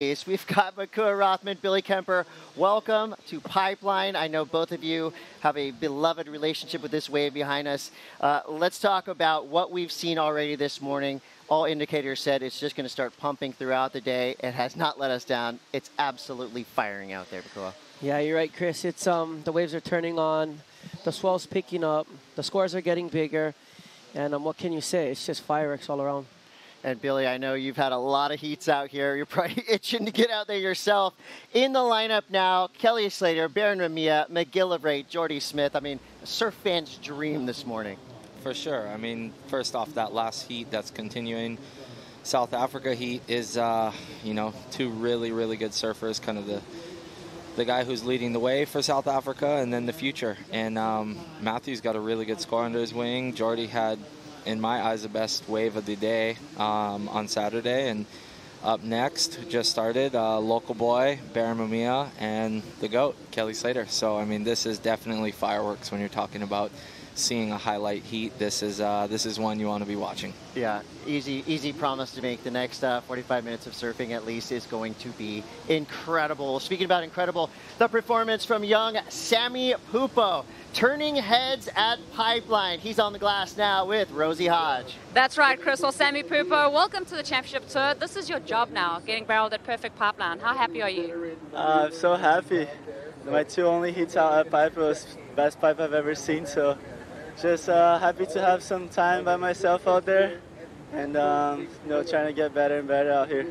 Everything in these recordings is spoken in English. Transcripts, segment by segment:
We've got Makua Rothman, Billy Kemper. Welcome to Pipeline. I know both of you have a beloved relationship with this wave behind us. Uh, let's talk about what we've seen already this morning. All indicators said it's just going to start pumping throughout the day. It has not let us down. It's absolutely firing out there, Makua. Yeah, you're right, Chris. It's um, the waves are turning on, the swell's picking up, the scores are getting bigger, and um, what can you say? It's just fireworks all around. And Billy, I know you've had a lot of heats out here. You're probably itching to get out there yourself. In the lineup now, Kelly Slater, Barron Mamiya, McGillivray, Jordy Smith. I mean, a surf fan's dream this morning. For sure. I mean, first off, that last heat that's continuing. South Africa heat is, uh, you know, two really, really good surfers, kind of the the guy who's leading the way for South Africa and then the future. And um, Matthew's got a really good score under his wing. Jordy had in my eyes, the best wave of the day um, on Saturday. And up next, just started, uh, local boy, Barron Mamiya, and the GOAT, Kelly Slater. So, I mean, this is definitely fireworks when you're talking about seeing a highlight heat. This is uh, this is one you want to be watching. Yeah, easy easy promise to make. The next uh, 45 minutes of surfing at least is going to be incredible. Speaking about incredible, the performance from young Sammy Pupo. Turning heads at Pipeline. He's on the glass now with Rosie Hodge. That's right, Crystal. Sammy Pupo, welcome to the championship tour. This is your job now, getting barreled at Perfect Pipeline. How happy are you? Uh, I'm so happy. My two only heats out at pipe was best pipe I've ever seen. So just uh, happy to have some time by myself out there and um, you know trying to get better and better out here.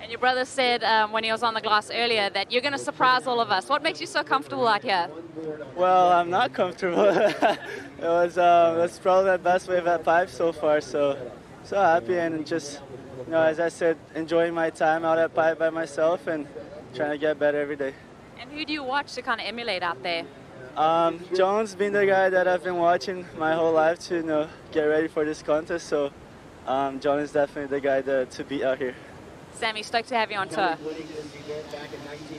And your brother said um, when he was on the glass earlier that you're going to surprise all of us. What makes you so comfortable out here? Well, I'm not comfortable. it was um, that's probably the best wave at pipe so far. So so happy and just you know as I said, enjoying my time out at pipe by myself and trying to get better every day. And who do you watch to kind of emulate out there? Um, John's been the guy that I've been watching my whole life to you know, get ready for this contest. So um, John is definitely the guy to, to beat out here. Sammy, stoked to have you on tour.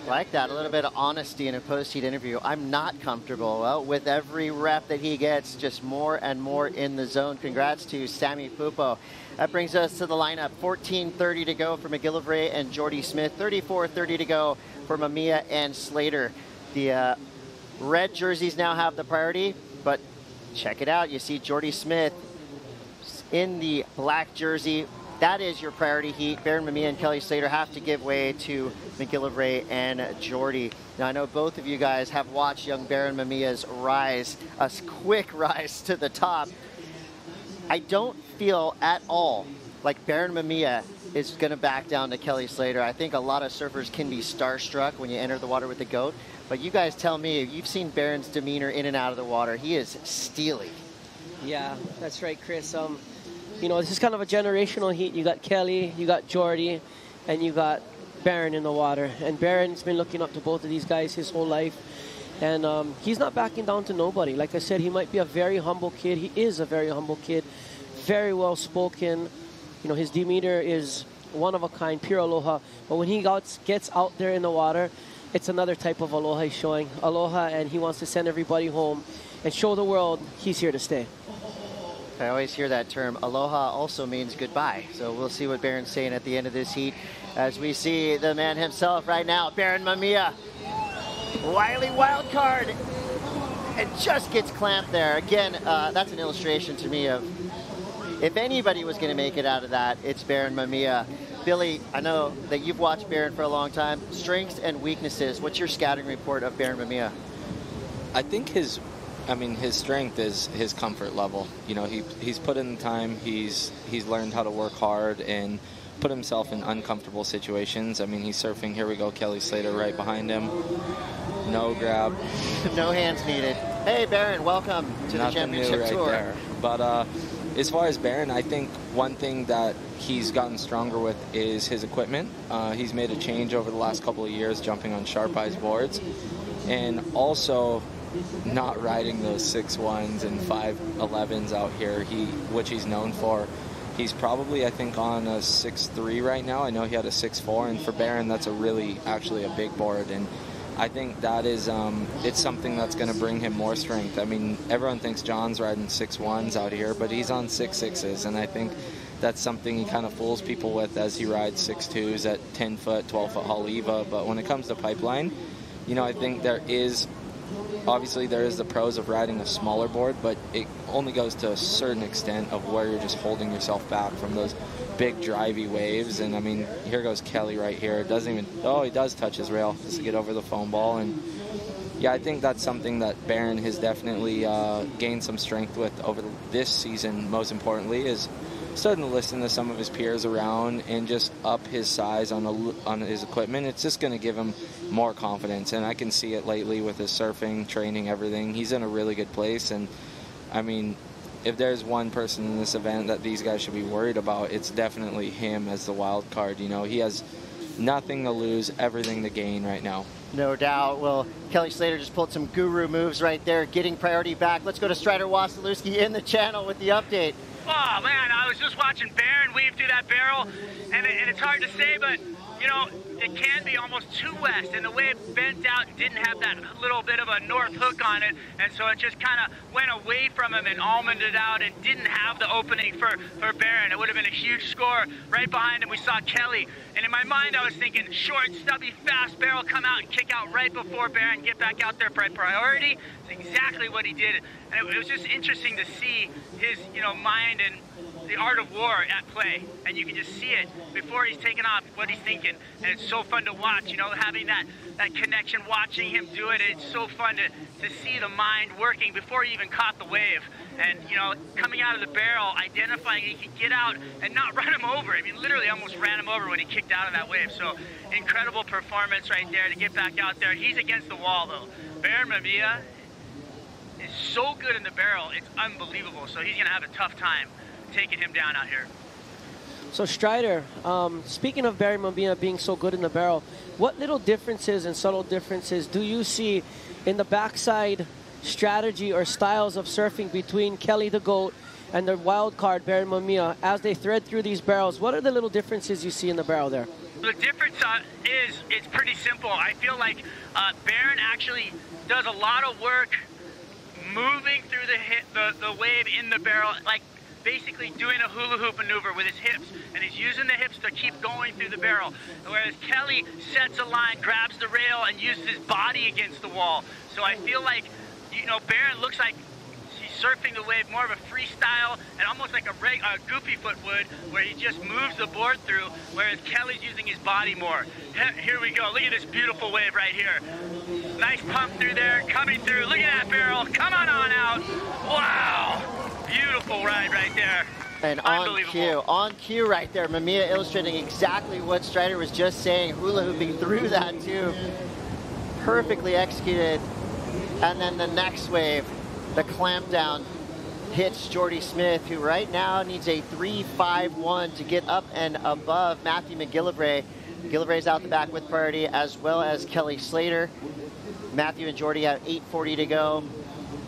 Like that, a little bit of honesty in a post-heat interview. I'm not comfortable. Well, with every rep that he gets, just more and more in the zone. Congrats to Sammy Pupo. That brings us to the lineup. 14.30 to go for McGillivray and Jordy Smith. 34.30 to go for Mamiya and Slater. The uh, red jerseys now have the priority, but check it out. You see Jordy Smith in the black jersey that is your priority heat. Barron Mamiya and Kelly Slater have to give way to McGillivray and Jordy. Now, I know both of you guys have watched young Barron Mamiya's rise, a quick rise to the top. I don't feel at all like Barron Mamiya is going to back down to Kelly Slater. I think a lot of surfers can be starstruck when you enter the water with the GOAT. But you guys tell me, you've seen Barron's demeanor in and out of the water. He is steely. Yeah, that's right, Chris. Um, you know, this is kind of a generational heat. You got Kelly, you got Jordy, and you got Barron in the water. And Barron's been looking up to both of these guys his whole life. And um, he's not backing down to nobody. Like I said, he might be a very humble kid. He is a very humble kid, very well spoken. You know, his demeanor is one of a kind, pure aloha. But when he gets, gets out there in the water, it's another type of aloha he's showing. Aloha, and he wants to send everybody home and show the world he's here to stay. I always hear that term. Aloha also means goodbye. So we'll see what Barron's saying at the end of this heat as we see the man himself right now, Barron Mamiya. Wily wild card. And just gets clamped there. Again, uh, that's an illustration to me of if anybody was going to make it out of that, it's Barron Mamiya. Billy, I know that you've watched Barron for a long time. Strengths and weaknesses. What's your scouting report of Barron Mamiya? I think his I mean, his strength is his comfort level. You know, he he's put in the time. He's he's learned how to work hard and put himself in uncomfortable situations. I mean, he's surfing. Here we go, Kelly Slater right behind him. No grab. no hands needed. Hey, Barron, welcome to Nothing the championship new right tour. There. But uh, as far as Barron, I think one thing that he's gotten stronger with is his equipment. Uh, he's made a change over the last couple of years, jumping on Sharp Eyes boards, and also not riding those six ones and five elevens out here, he which he's known for. He's probably, I think, on a six three right now. I know he had a six four, and for Barron, that's a really actually a big board, and I think that is um, it's something that's going to bring him more strength. I mean, everyone thinks John's riding six ones out here, but he's on six sixes, and I think that's something he kind of fools people with as he rides 6'2s at 10 foot, 12 foot Haleiwa. But when it comes to pipeline, you know, I think there is obviously there is the pros of riding a smaller board, but it only goes to a certain extent of where you're just holding yourself back from those big drivey waves. And I mean, here goes Kelly right here. Doesn't even, oh, he does touch his rail just to get over the foam ball. And yeah, I think that's something that Barron has definitely uh, gained some strength with over this season. Most importantly, is starting to listen to some of his peers around and just up his size on a, on his equipment. It's just going to give him more confidence, and I can see it lately with his surfing, training, everything. He's in a really good place, and I mean, if there's one person in this event that these guys should be worried about, it's definitely him as the wild card. You know, he has nothing to lose, everything to gain right now. No doubt. Well, Kelly Slater just pulled some guru moves right there, getting priority back. Let's go to Strider Wasilewski in the channel with the update. Oh man, I was just watching Barron weave through that barrel, and, it, and it's hard to say, but you know, it can be almost too west, and the way it bent out didn't have that little bit of a north hook on it, and so it just kind of went away from him and almonded out and didn't have the opening for, for Barron. It would have been a huge score. Right behind him, we saw Kelly, and in my mind, I was thinking short, stubby, fast barrel come out and kick out right before Barron, get back out there for priority. It's exactly what he did, and it, it was just interesting to see his, you know, mind and the art of war at play, and you can just see it before he's taken off, what he's thinking, and it's so fun to watch. You know, having that that connection, watching him do it, it's so fun to to see the mind working before he even caught the wave, and you know, coming out of the barrel, identifying he could get out and not run him over. I mean, literally almost ran him over when he kicked out of that wave. So incredible performance right there to get back out there. He's against the wall though. Barron Mamiya is so good in the barrel, it's unbelievable. So he's gonna have a tough time taking him down out here. So Strider, um, speaking of Barron Mamiya being so good in the barrel, what little differences and subtle differences do you see in the backside strategy or styles of surfing between Kelly the Goat and the wild card Barron Mamiya as they thread through these barrels? What are the little differences you see in the barrel there? The difference uh, is it's pretty simple. I feel like uh, Barron actually does a lot of work moving through the, hit, the the wave in the barrel, like basically doing a hula hoop maneuver with his hips, and he's using the hips to keep going through the barrel. Whereas Kelly sets a line, grabs the rail, and uses his body against the wall. So I feel like, you know, Barron looks like he's surfing the wave more of a freestyle and almost like a, reg, a goofy foot would, where he just moves the board through, whereas Kelly's using his body more. Here we go. Look at this beautiful wave right here. Nice pump through there, coming through. Look at that barrel. Come on on out. Wow. Beautiful ride right there. And on cue, on cue right there, Mamiya illustrating exactly what Strider was just saying, hula hooping through that too. Perfectly executed. And then the next wave, the clamp down, hits Jordy Smith, who right now needs a 3-5-1 to get up and above Matthew McGillivray. McGillivray's out the back with priority, as well as Kelly Slater. Matthew and Jordy have 8.40 to go.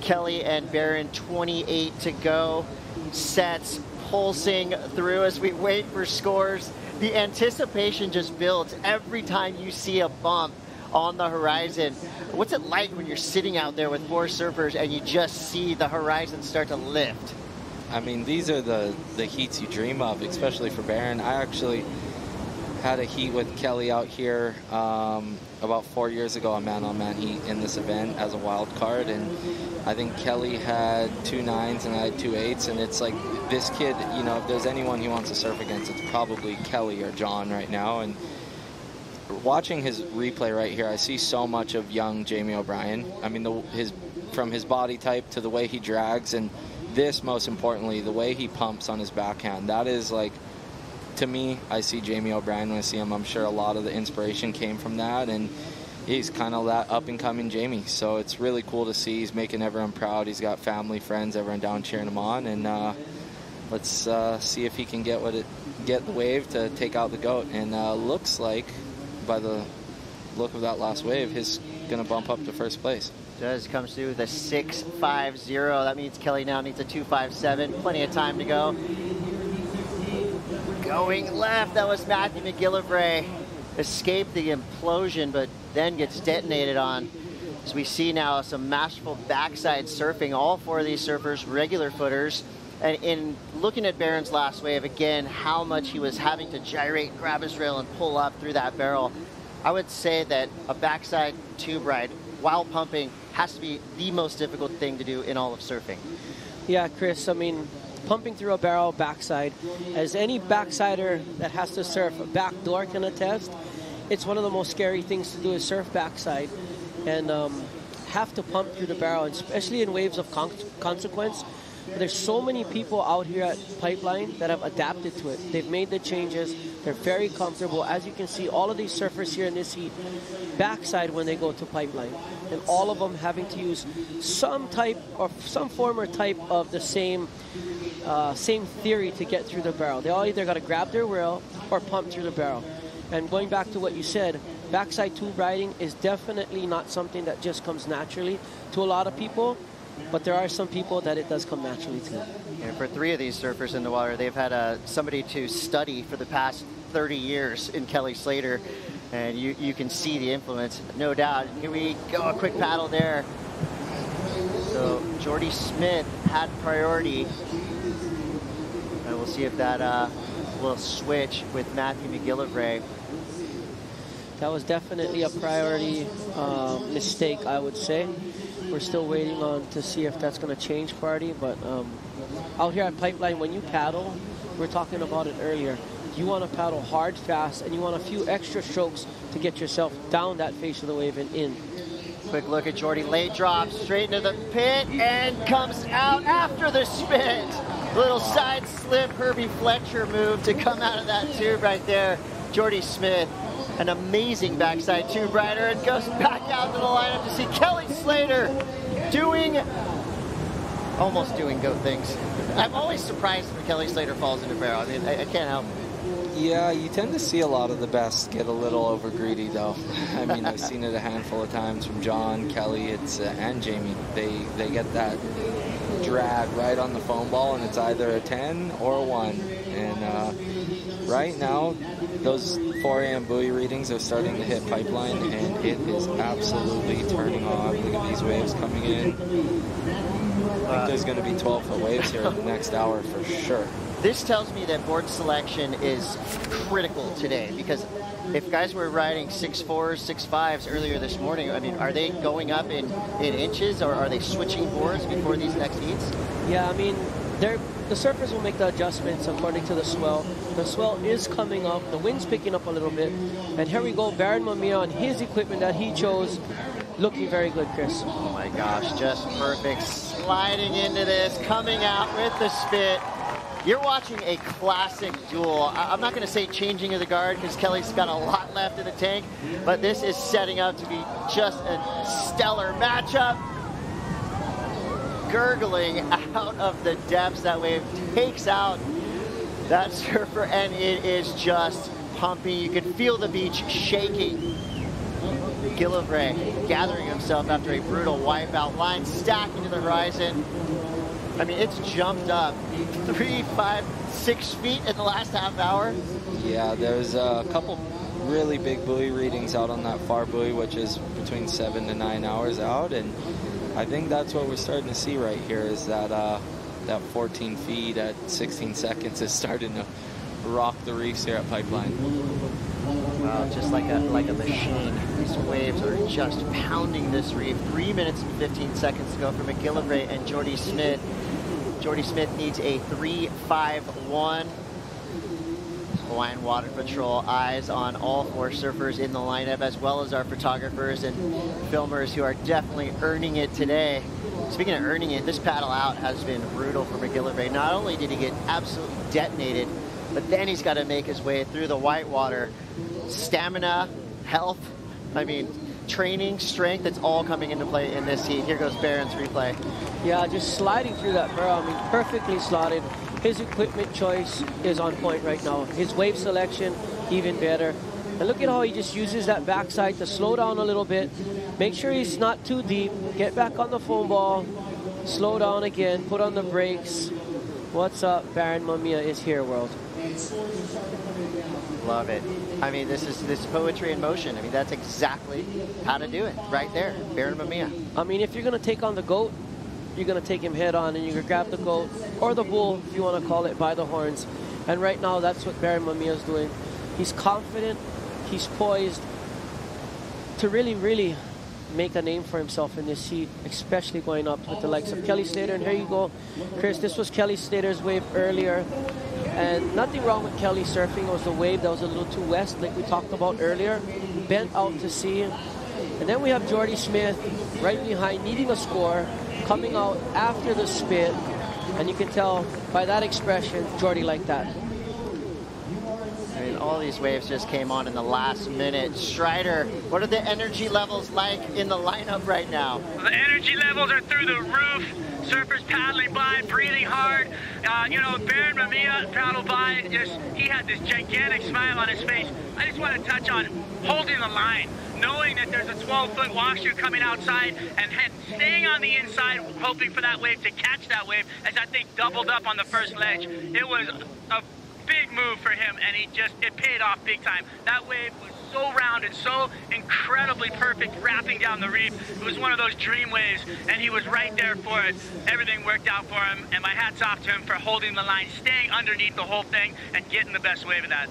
Kelly and Barron 28 to go. Sets pulsing through as we wait for scores. The anticipation just builds every time you see a bump on the horizon. What's it like when you're sitting out there with four surfers and you just see the horizon start to lift? I mean, these are the, the heats you dream of, especially for Barron. I actually had a heat with Kelly out here um, about four years ago, a man-on-man heat in this event as a wild card, and I think Kelly had two nines and I had two eights, and it's like this kid, you know, if there's anyone he wants to surf against, it's probably Kelly or John right now, and watching his replay right here, I see so much of young Jamie O'Brien. I mean, the, his from his body type to the way he drags, and this most importantly, the way he pumps on his backhand. That is like to me, I see Jamie O'Brien when I see him. I'm sure a lot of the inspiration came from that, and he's kind of that up and coming Jamie. So it's really cool to see. He's making everyone proud. He's got family, friends, everyone down cheering him on, and uh, let's uh, see if he can get what it get the wave to take out the goat. And uh, looks like by the look of that last wave, he's going to bump up to first place. Does comes through with a 6.50. That means Kelly now needs a 2.57. Plenty of time to go. Going left, that was Matthew McGillivray. Escaped the implosion, but then gets detonated on. As we see now some masterful backside surfing. All four of these surfers, regular footers. And in looking at Barron's last wave, again, how much he was having to gyrate, grab his rail, and pull up through that barrel, I would say that a backside tube ride while pumping has to be the most difficult thing to do in all of surfing. Yeah, Chris, I mean, pumping through a barrel backside, as any backsider that has to surf a backdoor can attest, it's one of the most scary things to do is surf backside and um, have to pump through the barrel, especially in waves of con consequence. There's so many people out here at Pipeline that have adapted to it. They've made the changes. They're very comfortable. As you can see, all of these surfers here in this heat backside when they go to Pipeline. And all of them having to use some type or some form or type of the same uh, same theory to get through the barrel. They all either got to grab their rail or pump through the barrel. And going back to what you said, backside tube riding is definitely not something that just comes naturally to a lot of people, but there are some people that it does come naturally to. And for three of these surfers in the water, they've had uh, somebody to study for the past 30 years in Kelly Slater, and you, you can see the influence, no doubt. Here we go, a quick paddle there. So Jordy Smith had priority. And we'll see if that uh, will switch with Matthew McGillivray. That was definitely a priority uh, mistake, I would say. We're still waiting on to see if that's going to change party, but um, out here at Pipeline, when you paddle, we are talking about it earlier, you want to paddle hard, fast, and you want a few extra strokes to get yourself down that face of the wave and in. Quick look at Jordy. Late drop straight into the pit and comes out after the spin. Little side slip Herbie Fletcher move to come out of that tube right there. Jordy Smith an amazing backside tube rider and goes back out to the lineup to see Kelly Slater doing, almost doing goat things. I'm always surprised when Kelly Slater falls into barrel. I mean, I, I can't help. Yeah, you tend to see a lot of the best get a little over greedy, though. I mean, I've seen it a handful of times from John, Kelly, it's uh, and Jamie. They they get that drag right on the foam ball, and it's either a 10 or a 1. And uh, right now, those 4 a.m. buoy readings are starting to hit pipeline, and it is absolutely turning on. Look at these waves coming in. I think there's going to be 12 foot waves here in the next hour for sure. This tells me that board selection is critical today because if guys were riding six fours, six fives earlier this morning, I mean, are they going up in, in inches or are they switching boards before these next heats? Yeah, I mean, they're the surfers will make the adjustments according to the swell. The swell is coming up, the wind's picking up a little bit, and here we go, Barron Mamiya on his equipment that he chose, looking very good, Chris. Oh my gosh, just perfect. Sliding into this, coming out with the spit. You're watching a classic duel. I'm not going to say changing of the guard because Kelly's got a lot left in the tank, but this is setting up to be just a stellar matchup gurgling out of the depths. That wave takes out that surfer, and it is just pumping. You can feel the beach shaking. Gillivray gathering himself after a brutal wipeout. Line stacking to the horizon. I mean, it's jumped up three, five, six feet in the last half hour. Yeah, there's a couple really big buoy readings out on that far buoy, which is between seven to nine hours out, and I think that's what we're starting to see right here is that uh, that 14 feet at 16 seconds is starting to rock the reefs here at Pipeline. Wow, just like a like a machine. These waves are just pounding this reef. Three minutes and 15 seconds to go for McGillivray and Jordy Smith. Jordy Smith needs a 3-5-1. Hawaiian Water Patrol eyes on all four surfers in the lineup, as well as our photographers and filmers who are definitely earning it today. Speaking of earning it, this paddle out has been brutal for McGillivray. Not only did he get absolutely detonated, but then he's got to make his way through the whitewater. Stamina, health, I mean, training, strength, it's all coming into play in this heat. Here goes Barron's replay. Yeah, just sliding through that barrel, I mean, perfectly slotted his equipment choice is on point right now. His wave selection, even better. And look at how he just uses that backside to slow down a little bit. Make sure he's not too deep. Get back on the foam ball. Slow down again. Put on the brakes. What's up? Barron Mamiya is here, world. Love it. I mean, this is this poetry in motion. I mean, that's exactly how to do it right there. Barron Mamiya. I mean, if you're going to take on the GOAT, you're going to take him head on and you're going to grab the goat or the bull, if you want to call it, by the horns. And right now, that's what Barron Mamiya is doing. He's confident, he's poised to really, really make a name for himself in this heat, especially going up with the likes of Kelly Slater. And here you go, Chris. This was Kelly Slater's wave earlier. And nothing wrong with Kelly surfing. It was the wave that was a little too west, like we talked about earlier. Bent out to sea. And then we have Jordy Smith right behind, needing a score, coming out after the spit. And you can tell by that expression, Jordy liked that. I mean, all these waves just came on in the last minute. Strider, what are the energy levels like in the lineup right now? The energy levels are through the roof. Surfers paddling by, breathing hard. Uh, you know, Barron Mamiya paddled by. Just he had this gigantic smile on his face. I just want to touch on holding the line, knowing that there's a 12-foot washer coming outside, and staying on the inside, hoping for that wave to catch that wave. As I think doubled up on the first ledge. It was a big move for him, and he just it paid off big time. That wave was so round and so incredibly perfect wrapping down the reef. It was one of those dream waves, and he was right there for it. Everything worked out for him, and my hat's off to him for holding the line, staying underneath the whole thing, and getting the best wave of that.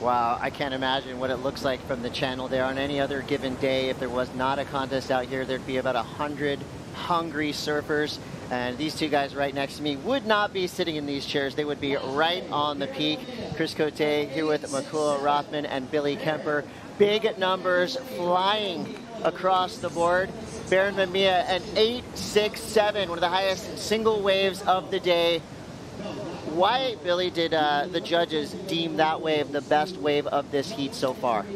Wow, I can't imagine what it looks like from the channel there. On any other given day, if there was not a contest out here, there'd be about a 100 hungry surfers. And these two guys right next to me would not be sitting in these chairs. They would be right on the peak. Chris Cote here with Makua Rothman and Billy Kemper. Big numbers flying across the board. Barron Mamiya an 8.67, one of the highest single waves of the day. Why, Billy, did uh, the judges deem that wave the best wave of this heat so far?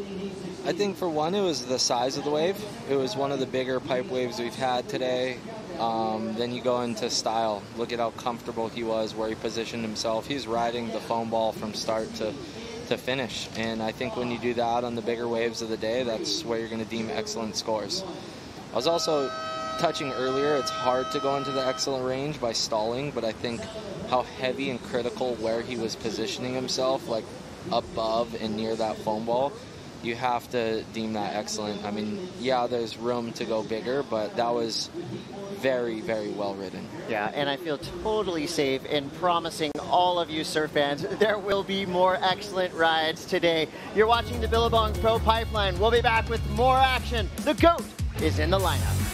I think for one, it was the size of the wave. It was one of the bigger pipe waves we've had today. Um, then you go into style. Look at how comfortable he was, where he positioned himself. He's riding the foam ball from start to, to finish. And I think when you do that on the bigger waves of the day, that's where you're going to deem excellent scores. I was also touching earlier, it's hard to go into the excellent range by stalling, but I think how heavy and critical where he was positioning himself, like above and near that foam ball, you have to deem that excellent. I mean, yeah, there's room to go bigger, but that was very, very well ridden. Yeah, and I feel totally safe in promising all of you surf fans there will be more excellent rides today. You're watching the Billabong Pro Pipeline. We'll be back with more action. The GOAT is in the lineup.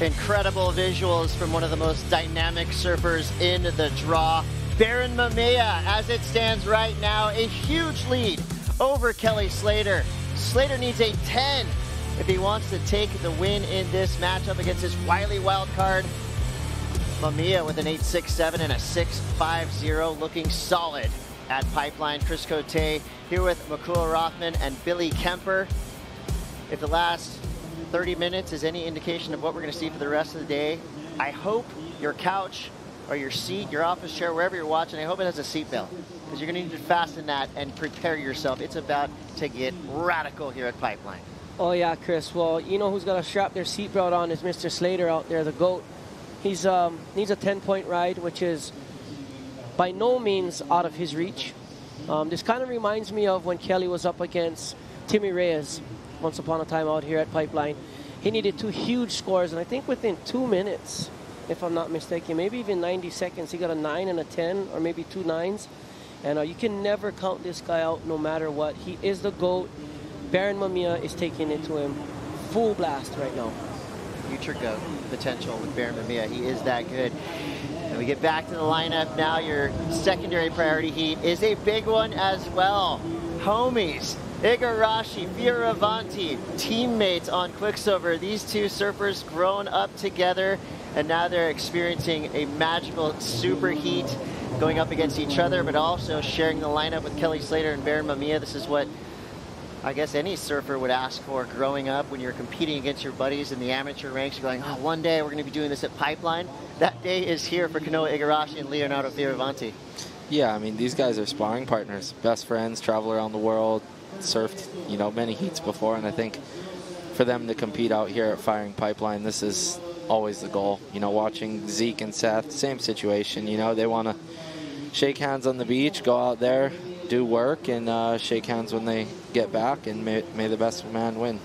Incredible visuals from one of the most dynamic surfers in the draw. Barron Mamiya, as it stands right now, a huge lead over Kelly Slater. Slater needs a 10 if he wants to take the win in this matchup against his wily wild card. Mamiya with an 8.67 and a 6.50 looking solid at Pipeline. Chris Cote here with Makua Rothman and Billy Kemper. If the last 30 minutes is any indication of what we're going to see for the rest of the day, I hope your couch or your seat, your office chair, wherever you're watching, I hope it has a seatbelt because you're going to need to fasten that and prepare yourself. It's about to get radical here at Pipeline. Oh yeah, Chris. Well, you know who's got to strap their seatbelt on is Mr. Slater out there, the GOAT. He's um, needs a 10-point ride, which is by no means out of his reach. Um, this kind of reminds me of when Kelly was up against Timmy Reyes once upon a time out here at Pipeline. He needed two huge scores, and I think within two minutes, if I'm not mistaken, maybe even 90 seconds, he got a 9 and a 10, or maybe two nines. And uh, you can never count this guy out no matter what. He is the GOAT. Barron Mamiya is taking it to him full blast right now. Future GOAT potential with Barron Mamiya. He is that good. And we get back to the lineup now. Your secondary priority heat is a big one as well. Homies, Igarashi, Fioravanti, teammates on Quiksilver. These two surfers grown up together, and now they're experiencing a magical super heat going up against each other, but also sharing the lineup with Kelly Slater and Barron Mamiya. This is what I guess any surfer would ask for growing up when you're competing against your buddies in the amateur ranks. You're going, oh, one day we're going to be doing this at Pipeline. That day is here for Kanoa Igarashi and Leonardo Fioravanti. Yeah, I mean, these guys are sparring partners, best friends, travel around the world, surfed, you know, many heats before, and I think for them to compete out here at Firing Pipeline, this is always the goal. You know, watching Zeke and Seth, same situation. You know, they want to shake hands on the beach, go out there, do work, and uh, shake hands when they get back, and may, may the best man win.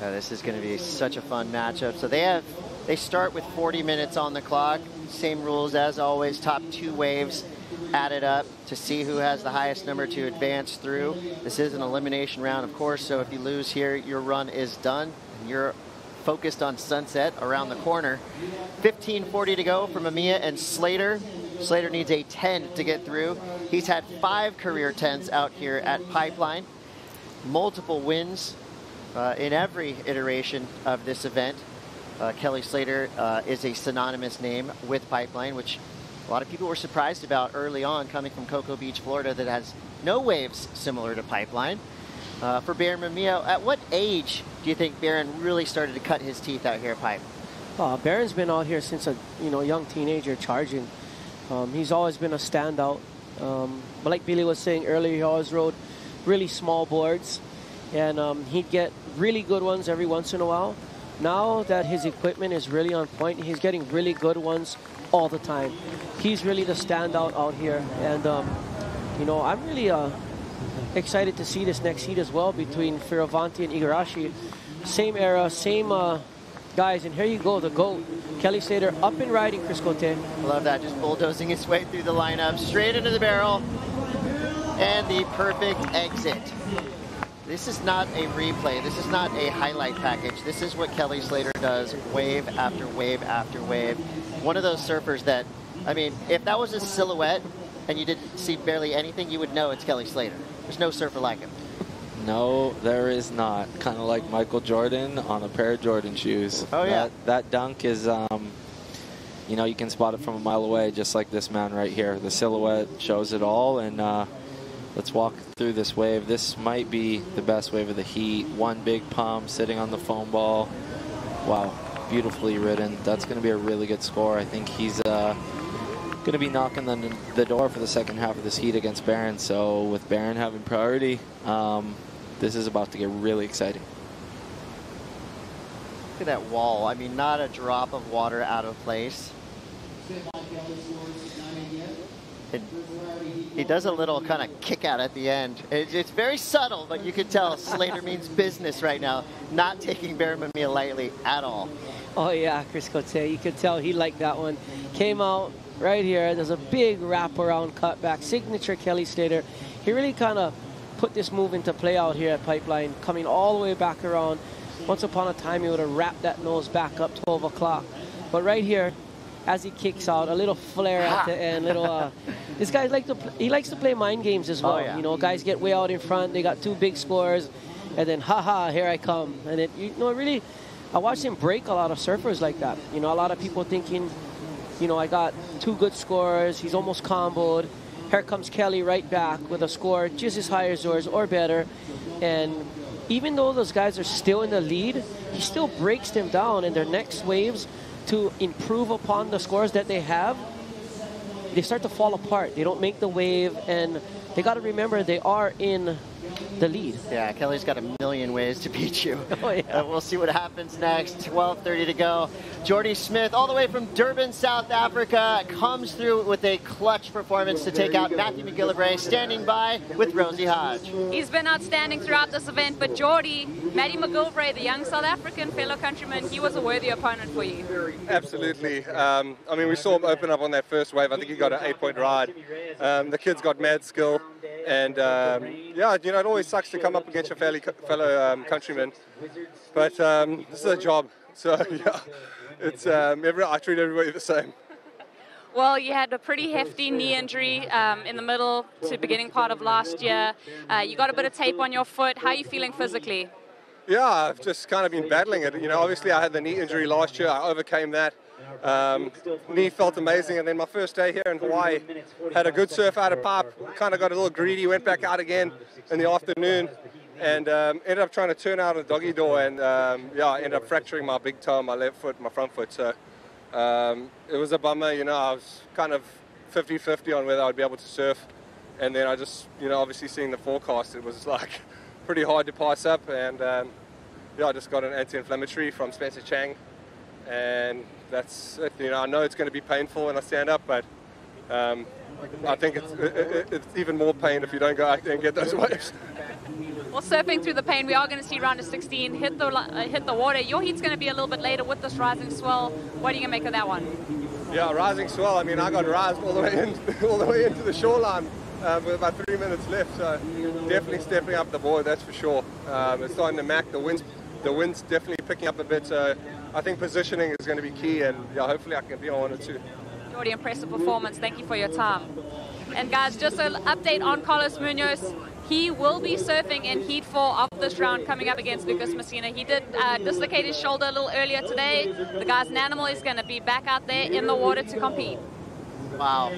This is going to be such a fun matchup. So they have they start with 40 minutes on the clock. Same rules as always. Top two waves added up to see who has the highest number to advance through. This is an elimination round, of course. So if you lose here, your run is done. You're focused on sunset around the corner. 15:40 to go from Mamiya and Slater. Slater needs a 10 to get through. He's had five career 10s out here at Pipeline. Multiple wins uh, in every iteration of this event. Uh, Kelly Slater uh, is a synonymous name with Pipeline, which a lot of people were surprised about early on coming from Cocoa Beach, Florida, that has no waves similar to Pipeline. Uh, for Barron Mamiya, at what age do you think Barron really started to cut his teeth out here at Pipe? Uh, Barron's been out here since a you know young teenager charging. Um, he's always been a standout. Um, but like Billy was saying earlier, he always rode really small boards, and um, he'd get really good ones every once in a while. Now that his equipment is really on point, he's getting really good ones all the time. He's really the standout out here, and um, you know I'm really uh, excited to see this next heat as well between Fioravanti and Igarashi. Same era, same uh, guys, and here you go, the GOAT. Kelly Slater up and riding Chris Cote. I love that, just bulldozing his way through the lineup, straight into the barrel, and the perfect exit. This is not a replay. This is not a highlight package. This is what Kelly Slater does wave after wave after wave. One of those surfers that, I mean, if that was a silhouette and you didn't see barely anything, you would know it's Kelly Slater. There's no surfer like him. No, there is not. Kind of like Michael Jordan on a pair of Jordan shoes. Oh, yeah. That, that dunk is, um, you know, you can spot it from a mile away, just like this man right here. The silhouette shows it all, and uh, let's walk through this wave. This might be the best wave of the heat. One big pump sitting on the foam ball. Wow, beautifully ridden. That's going to be a really good score. I think he's uh, going to be knocking the, the door for the second half of this heat against Barron. So with Barron having priority, um, this is about to get really exciting. Look at that wall. I mean, not a drop of water out of place. It, he does a little kind of kick out at the end. It, it's very subtle, but you can tell Slater means business right now, not taking Barron Mamiya lightly at all. Oh yeah, Chris Cote. You could tell he liked that one. Came out right here. There's a big wraparound cutback, signature Kelly Slater. He really kind of put this move into play out here at Pipeline, coming all the way back around. Once upon a time, he would have wrapped that nose back up 12 o'clock. But right here, as he kicks out, a little flare at the end, little. Uh, this guy like to he likes to play mind games as well. Oh, yeah. You know, guys get way out in front. They got two big scores, and then haha, here I come. And it, you know, really, I watched him break a lot of surfers like that. You know, a lot of people thinking, you know, I got two good scores. He's almost comboed. Here comes Kelly right back with a score just as high as yours or better. And even though those guys are still in the lead, he still breaks them down in their next waves to improve upon the scores that they have. They start to fall apart. They don't make the wave, and they got to remember they are in the lead. Yeah, Kelly's got a million ways to beat you. Oh, yeah. Uh, we'll see what happens next. 12.30 to go. Jordy Smith, all the way from Durban, South Africa, comes through with a clutch performance to take out Matthew McGillivray, standing by with Rosie Hodge. He's been outstanding throughout this event, but Jordy, Matty McGillivray, the young South African fellow countryman, he was a worthy opponent for you. Absolutely. Um, I mean, we saw him open up on that first wave. I think he got an eight-point ride. Um, the kid's got mad skill, and um, yeah, you know, it always sucks to come up against your fellow, fellow um, countrymen, but um, this is a job. So yeah, it's um, every, I treat everybody the same. Well, you had a pretty hefty knee injury um, in the middle to beginning part of last year. Uh, you got a bit of tape on your foot. How are you feeling physically? Yeah, I've just kind of been battling it. You know, obviously I had the knee injury last year. I overcame that. Um, knee felt amazing, and then my first day here in Hawaii, had a good surf out of pipe. Kind of got a little greedy, went back out again in the afternoon, and um, ended up trying to turn out a doggy door, and um, yeah, I ended up fracturing my big toe, my left foot, my front foot. So um, it was a bummer. You know, I was kind of 50-50 on whether I'd be able to surf, and then I just, you know, obviously seeing the forecast, it was like pretty hard to pass up, and um, yeah, I just got an anti-inflammatory from Spencer Chang, and that's it. You know, I know it's going to be painful when I stand up, but um, I think it's, it, it, it's even more pain if you don't go out there and get those waves. Well, surfing through the pain, we are going to see round of 16 hit the uh, hit the water. Your heat's going to be a little bit later with this rising swell. What are you going to make of that one? Yeah, rising swell. I mean, I got rised all the way in, all the way into the shoreline uh, with about three minutes left. So definitely stepping up the board, that's for sure. Um, it's starting to mac. The wind's the wind's definitely picking up a bit. So I think positioning is going to be key, and yeah, hopefully I can be on one or two. Jordy, impressive performance. Thank you for your time. And guys, just an update on Carlos Munoz. He will be surfing in Heat 4 of this round coming up against Lucca Mesinas. He did uh, dislocate his shoulder a little earlier today. The guy's an animal. He's going to be back out there in the water to compete. Wow.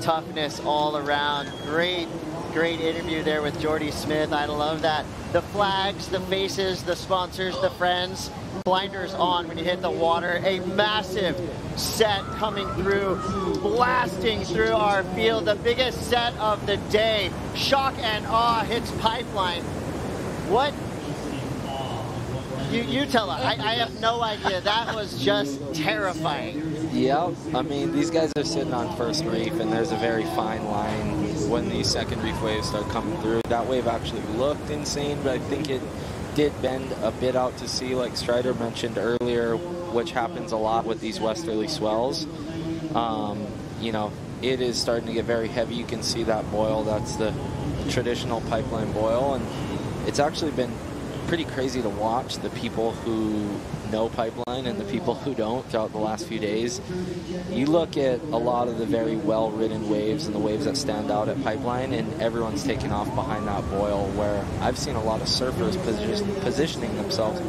Toughness all around. Great, great interview there with Jordy Smith. I love that. The flags, the faces, the sponsors, the friends. Blinders on when you hit the water. A massive set coming through, blasting through our field. The biggest set of the day. Shock and awe hits pipeline. What you, you tell us. I, I, have no idea. That was just terrifying. Yep. I mean, these guys are sitting on first reef, and there's a very fine line when these second reef waves start coming through. That wave actually looked insane, but I think it did bend a bit out to sea, like Strider mentioned earlier, which happens a lot with these westerly swells. Um, you know, it is starting to get very heavy. You can see that boil. That's the traditional pipeline boil, and it's actually been pretty crazy to watch the people who know pipeline and the people who don't throughout the last few days. You look at a lot of the very well ridden waves and the waves that stand out at pipeline, and everyone's taking off behind that boil. Where I've seen a lot of surfers position, positioning themselves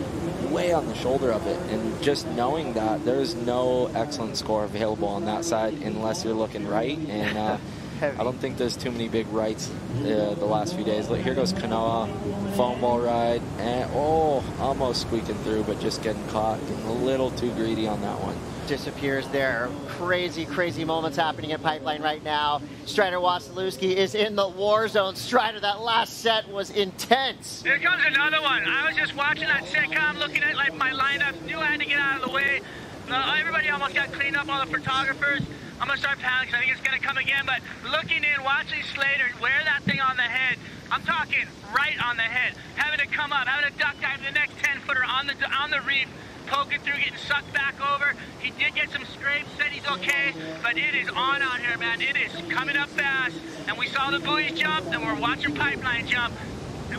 way on the shoulder of it, and just knowing that there's no excellent score available on that side unless you're looking right and. Uh, I don't think there's too many big rights uh, the last few days. Look, here goes Kanoa, foam ball ride, and oh, almost squeaking through, but just getting caught, getting a little too greedy on that one. Disappears there. Crazy, crazy moments happening at Pipeline right now. Strider Wasilewski is in the war zone. Strider, that last set was intense. Here comes another one. I was just watching that sitcom, looking at like my lineup, knew I had to get out of the way. Uh, everybody almost got cleaned up, all the photographers. I'm gonna start panicking. I think it's gonna come again. But looking in, watching Slater wear that thing on the head. I'm talking right on the head. Having to come up, having to duck dive the next 10 footer on the on the reef, poking through, getting sucked back over. He did get some scrapes, said he's okay, but it is on out here, man. It is coming up fast, and we saw the buoys jump, and we're watching pipeline jump.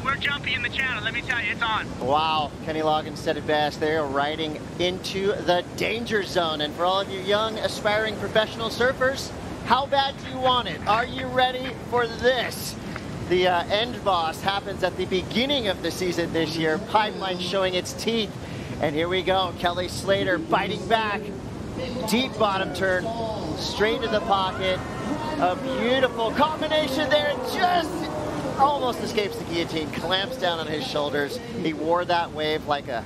We're in the channel, let me tell you, it's on. Wow, Kenny Loggins said it best. They are riding into the danger zone. And for all of you young, aspiring professional surfers, how bad do you want it? Are you ready for this? The uh, end boss happens at the beginning of the season this year. Pipeline showing its teeth. And here we go. Kelly Slater biting back. Deep bottom turn, straight to the pocket. A beautiful combination there. Just almost escapes the guillotine, clamps down on his shoulders. He wore that wave like a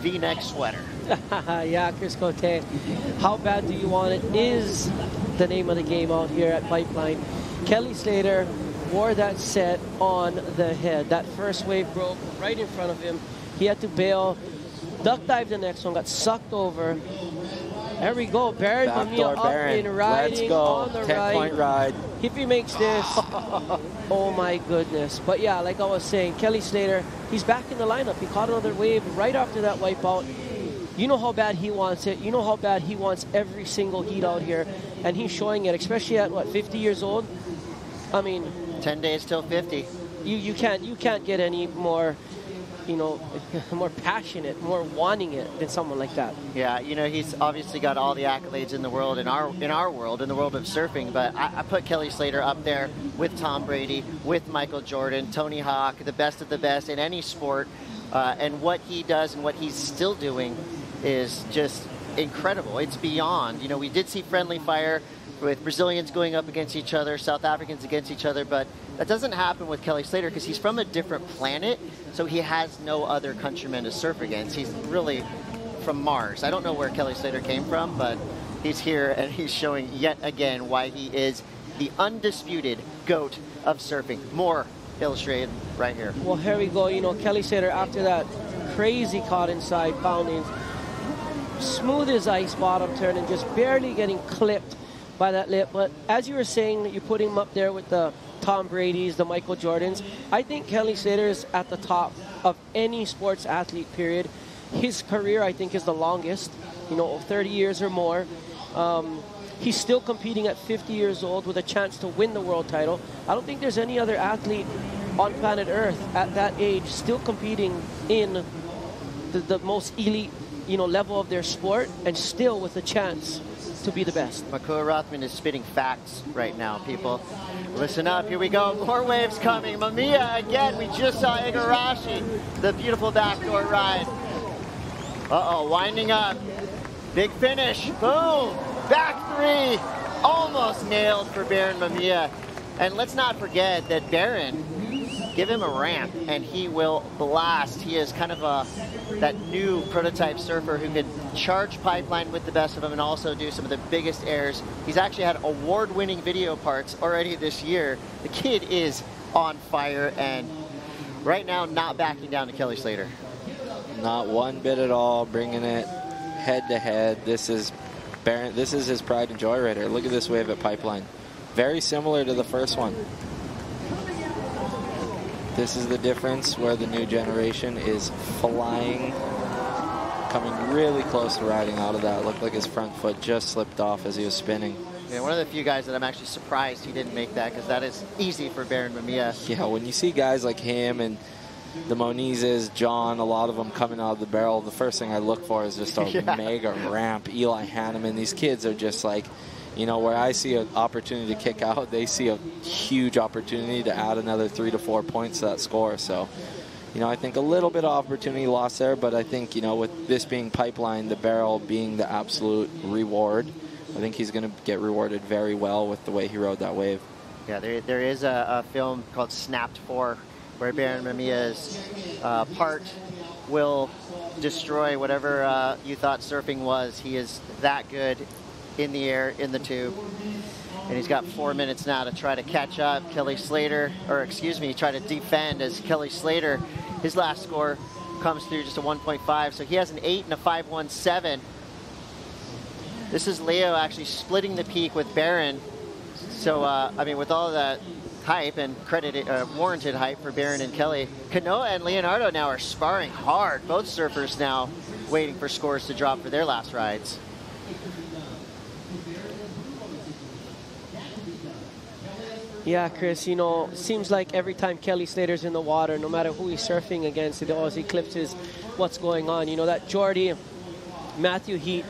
V-neck sweater. yeah, Chris Cote. How bad do you want it is the name of the game out here at Pipeline. Kelly Slater wore that set on the head. That first wave broke right in front of him. He had to bail, duck dive the next one, got sucked over. There we go. Barron Mamiya up Barron. in riding Let's go. on the 10 right. point ride. If he makes this, oh my goodness. But yeah, like I was saying, Kelly Slater, he's back in the lineup. He caught another wave right after that wipeout. You know how bad he wants it. You know how bad he wants every single heat out here. And he's showing it, especially at what, 50 years old? I mean, 10 days till 50. you, you can't you can't get any more, you know, more passionate, more wanting it than someone like that. Yeah, you know he's obviously got all the accolades in the world in our in our world in the world of surfing. But I, I put Kelly Slater up there with Tom Brady, with Michael Jordan, Tony Hawk, the best of the best in any sport. Uh, and what he does and what he's still doing is just incredible. It's beyond. You know, we did see friendly fire with Brazilians going up against each other, South Africans against each other, but that doesn't happen with Kelly Slater because he's from a different planet, so he has no other countrymen to surf against. He's really from Mars. I don't know where Kelly Slater came from, but he's here and he's showing yet again why he is the undisputed goat of surfing. More illustrated right here. Well, here we go. You know, Kelly Slater after that crazy caught inside pounding, smooth as ice bottom turn and just barely getting clipped by that lip. But as you were saying, that you put him up there with the Tom Brady's, the Michael Jordans. I think Kelly Slater is at the top of any sports athlete. Period. His career, I think, is the longest. You know, 30 years or more. Um, he's still competing at 50 years old with a chance to win the world title. I don't think there's any other athlete on planet Earth at that age still competing in the, the most elite, you know, level of their sport and still with a chance to be the best. Makua Rothman is spitting facts right now, people. Listen up, here we go. More waves coming. Mamiya again. We just saw Igarashi, the beautiful backdoor ride. Uh-oh, winding up. Big finish. Boom. Back three. Almost nailed for Barron Mamiya. And let's not forget that Barron, give him a ramp and he will blast. He is kind of a that new prototype surfer who can charge pipeline with the best of them and also do some of the biggest airs. He's actually had award-winning video parts already this year. The kid is on fire and right now not backing down to Kelly Slater. Not one bit at all, bringing it head to head. This is Barron, this is his pride and joy right here. Look at this wave at Pipeline. Very similar to the first one. This is the difference where the new generation is flying, coming really close to riding out of that. Looked like his front foot just slipped off as he was spinning. Yeah, one of the few guys that I'm actually surprised he didn't make that because that is easy for Barron Mamiya. Yeah, when you see guys like him and the Monizes, John, a lot of them coming out of the barrel, the first thing I look for is just a Yeah. mega ramp. Eli Hanneman, these kids are just like, you know, where I see an opportunity to kick out, they see a huge opportunity to add another three to four points to that score. So, you know, I think a little bit of opportunity lost there, but I think, you know, with this being pipeline, the barrel being the absolute reward, I think he's going to get rewarded very well with the way he rode that wave. Yeah, there, there is a, a film called Snapped 4 where Barron Mamiya's uh, part will destroy whatever uh, you thought surfing was. He is that good in the air, in the tube. And he's got four minutes now to try to catch up. Kelly Slater, or excuse me, try to defend as Kelly Slater, his last score comes through just a 1.5. So he has an 8 and a 5.17. This is Leo actually splitting the peak with Barron. So, uh, I mean, with all that hype and credited, uh, warranted hype for Barron and Kelly, Kanoa and Leonardo now are sparring hard. Both surfers now waiting for scores to drop for their last rides. Yeah, Chris, you know, seems like every time Kelly Slater's in the water, no matter who he's surfing against, it always eclipses what's going on. You know, that Jordy Matthew Heat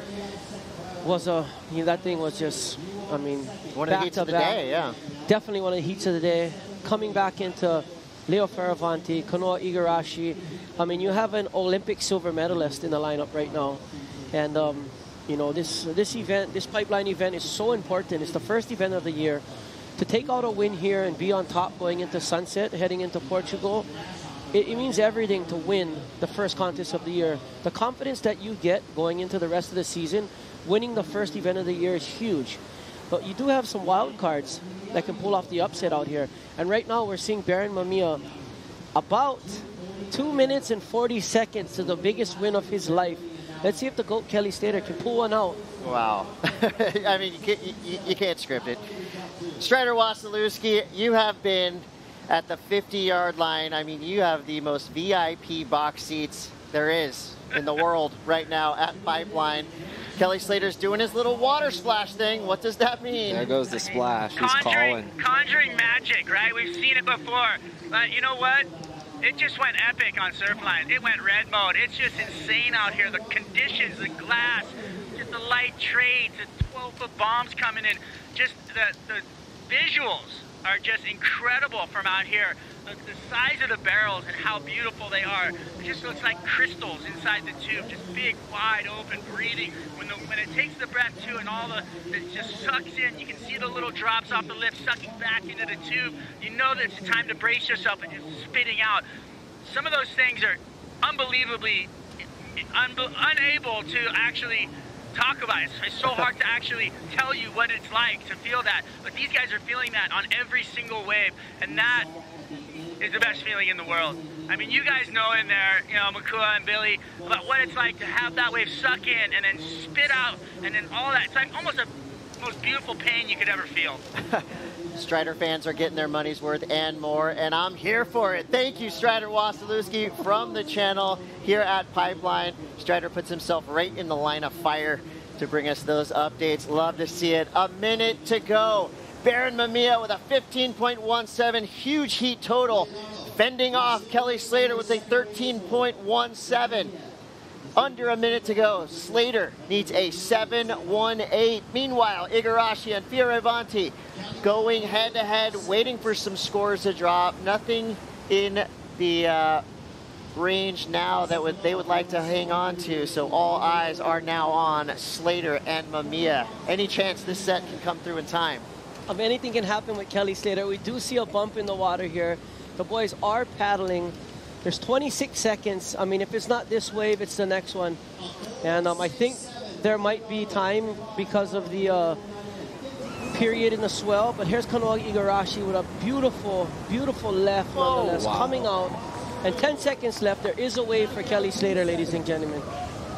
was a, you know, that thing was just, I mean, One of the heats of the back. day, yeah. Definitely one of the heats of the day. Coming back into Leo Fioravanti, Kanoa Igarashi. I mean, you have an Olympic silver medalist in the lineup right now. And, um, you know, this, this event, this pipeline event is so important. It's the first event of the year. To take out a win here and be on top going into sunset, heading into Portugal, it, it means everything to win the first contest of the year. The confidence that you get going into the rest of the season, winning the first event of the year is huge. But you do have some wild cards that can pull off the upset out here. And right now we're seeing Barron Mamiya about two minutes and 40 seconds to the biggest win of his life. Let's see if the GOAT Kelly Slater can pull one out. Wow. I mean, you can't, you, you can't script it. Strider Wasilewski, you have been at the 50-yard line. I mean, you have the most VIP box seats there is in the world right now at Pipeline. Kelly Slater's doing his little water splash thing. What does that mean? There goes the splash. He's conjuring, calling. conjuring magic, right? We've seen it before. But you know what? It just went epic on Surfline. It went red mode. It's just insane out here. The conditions, the glass, just the light trades, the 12 foot bombs coming in. Just the, the visuals are just incredible from out here. The, the size of the barrels and how beautiful they are. It just looks like crystals inside the tube, just big, wide open, breathing. When the when it takes the breath too, and all the it just sucks in. You can see the little drops off the lips sucking back into the tube. You know that it's time to brace yourself and just spitting out. Some of those things are unbelievably un unable to actually talk about it. It's so hard to actually tell you what it's like to feel that. But these guys are feeling that on every single wave, and that is the best feeling in the world. I mean, you guys know in there, you know, Makua and Billy, about what it's like to have that wave suck in and then spit out, and then all that. It's like almost the most beautiful pain you could ever feel. Strider fans are getting their money's worth and more, and I'm here for it. Thank you, Strider Wasilewski from the channel here at Pipeline. Strider puts himself right in the line of fire to bring us those updates. Love to see it. A minute to go. Barron Mamiya with a 15.17, huge heat total, fending off Kelly Slater with a 13.17. Under a minute to go. Slater needs a 7-1-8. Meanwhile, Igarashi and Fioravanti going head-to-head, waiting for some scores to drop. Nothing in the uh, range now that would, they would like to hang on to. So all eyes are now on Slater and Mamiya. Any chance this set can come through in time? Of anything can happen with Kelly Slater. We do see a bump in the water here. The boys are paddling. There's 26 seconds. I mean, if it's not this wave, it's the next one. And um, I think there might be time because of the uh, period in the swell. But here's Kanoa Igarashi with a beautiful, beautiful left nonetheless, wow. coming out. And 10 seconds left. There is a wave for Kelly Slater, ladies and gentlemen.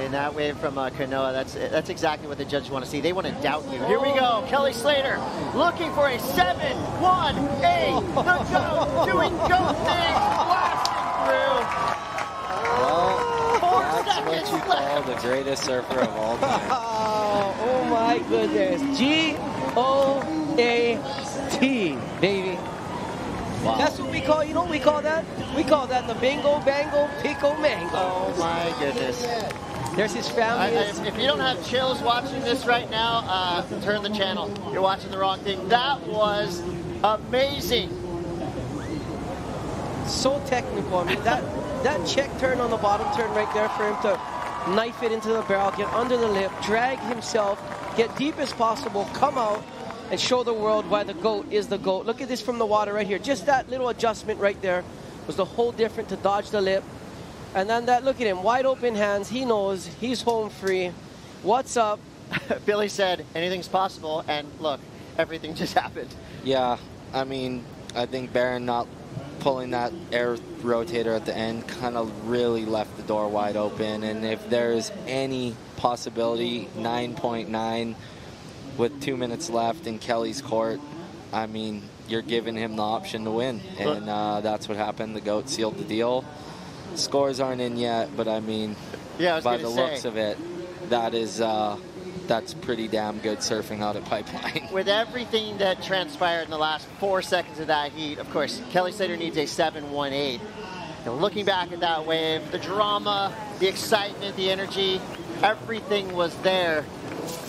In that wave from uh, Kanoa, that's that's exactly what the judges want to see. They want to doubt you. Here we go. Kelly Slater looking for a 7 1 8. The go, doing go things, blasting Well, Four that's what you call left. the greatest surfer of all time. Oh, oh my goodness. G O A T, baby. That's what we call, you know what we call that? We call that the bingo, bango, pico, mango. Oh my goodness. There's his family. I, is- if you don't have chills watching this right now, uh, turn the channel. You're watching the wrong thing. That was amazing. So technical. I mean, that, that check turn on the bottom turn right there for him to knife it into the barrel, get under the lip, drag himself, get deep as possible, come out, and show the world why the GOAT is the GOAT. Look at this from the water right here. Just that little adjustment right there was the whole different to dodge the lip. And then that, look at him, wide open hands. He knows he's home free. What's up? Billy said anything's possible, and look, everything just happened. Yeah, I mean, I think Barron not pulling that air rotator at the end kind of really left the door wide open. And if there's any possibility, 9.9 with two minutes left in Kelly's court, I mean, you're giving him the option to win. And uh, that's what happened. The GOAT sealed the deal. Scores aren't in yet, but I mean, Yeah, I by the say. looks of it, that is uh, that's pretty damn good surfing out at Pipeline. With everything that transpired in the last four seconds of that heat, of course, Kelly Slater needs a 7-1-8. And looking back at that wave, the drama, the excitement, the energy, everything was there.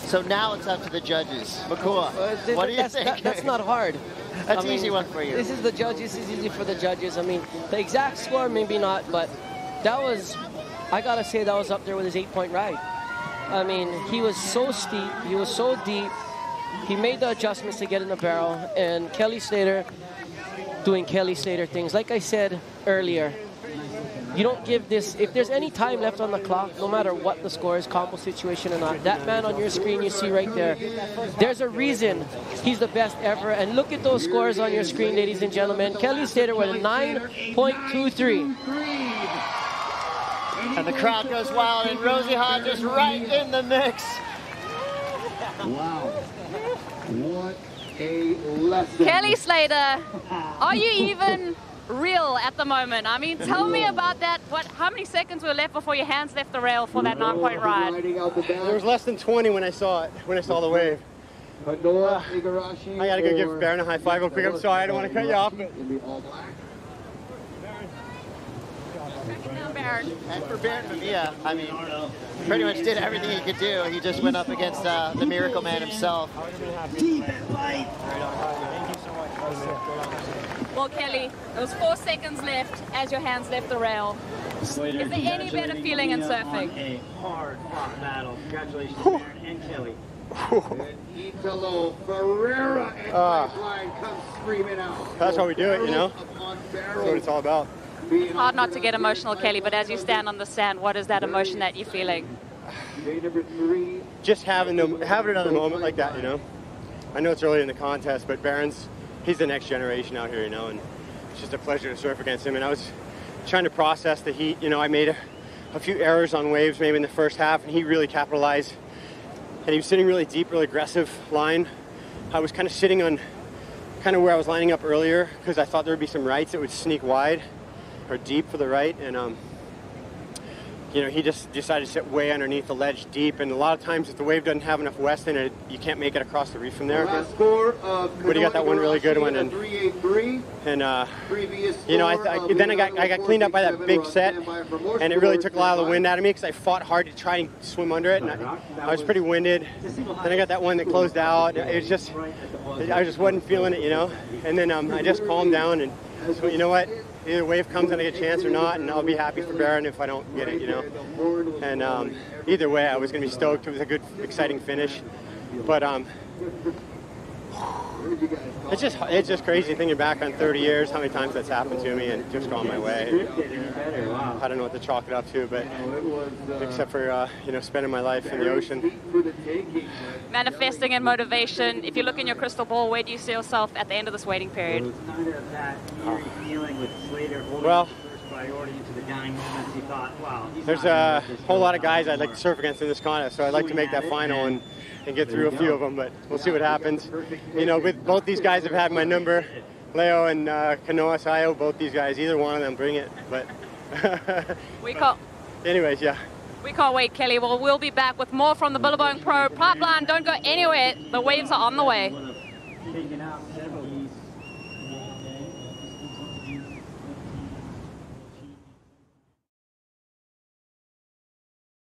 So now it's up to the judges. Makua, Uh, th- what do you that's, think? that- that's not hard. That's I an easy one for you. This is the judges. This is easy for the judges. I mean, the exact score, maybe not, but that was, I gotta say, that was up there with his eight-point ride. I mean, he was so steep. He was so deep. He made the adjustments to get in the barrel, and Kelly Slater doing Kelly Slater things. Like I said earlier, you don't give this, if there's any time left on the clock, no matter what the score is, combo situation or not, that man on your screen you see right there, there's a reason he's the best ever. And look at those scores on your screen, ladies and gentlemen. Kelly Slater with a 9.23. And the crowd goes wild, and Rosie Hodges right in the mix. Wow. What a lesson. Kelly Slater, are you even real at the moment? I mean, tell me about that. What? How many seconds were left before your hands left the rail for that nine-point ride? Riding the. There was less than 20 when I saw it, when I saw the wave. Kanoa Igarashi I gotta go give Barron a high five real quick. I'm sorry, I don't want to cut you off. But in the all And for Barron Mamiya, I mean, pretty much did everything he could do. He just went up against uh, the Miracle Man himself. Well, Kelly, there was four seconds left as your hands left the rail. Is there any better feeling in surfing? A hard fought battle. Congratulations, Barron and Kelly. Italo Ferreira and. Pipeline comes screaming out. That's how we do it, you know? That's what it's all about. Being Hard not to get emotional, Kelly, but as you stand on the sand, what is that emotion that you're feeling? Day number three. Just having them, having it on a moment like that, you know? I know it's early in the contest, but Barron's, he's the next generation out here, you know? And it's just a pleasure to surf against him. And I was trying to process the heat. You know, I made a, a few errors on waves maybe in the first half, and he really capitalized. And he was sitting really deep, really aggressive line. I was kind of sitting on kind of where I was lining up earlier because I thought there would be some rights that would sneak wide or deep for the right. And, um, you know, he just decided to sit way underneath the ledge deep. And a lot of times, if the wave doesn't have enough west in it, you can't make it across the reef from there. Last score of But he got that one really good one, and- 383. And uh, you know, I, I then I got I got cleaned up by that big set, 467 on standby for more and it really took a lot of the wind out of me because I fought hard to try and swim under it, and I, I was pretty winded. Then I got that one that closed out. It was just I just wasn't feeling it, you know. And then um, I just calmed down and so you know what? Either wave comes and I get a chance or not, and I'll be happy for Barron if I don't get it, you know. And um, either way, I was going to be stoked. It was a good, exciting finish. But um, it's just it's just crazy thinking back on 30 years, how many times that's happened to me, and just gone my way. Scripted any better. Wow. I don't know what to chalk it up to, but except for uh, you know spending my life in the ocean. deep for the taking. Manifesting and motivation. If you look in your crystal ball, where do you see yourself at the end of this waiting period? was kind of that eerie feeling with Slater holding Well- the first priority into the dying moments. He thought, wow, he's There's a whole lot of guys I'd like to surf against in this contest, so I'd like to make that final and, and get through a few of them. But we'll see what happens. You know, with both these guys have had my number, Leo and uh, Kanoa Sayo, both these guys, either one of them, bring it. But We can't. anyways, yeah. We can't wait, Kelly. Well, we'll be back with more from the Billabong Pro Pipeline. Don't go anywhere. The waves are on the way.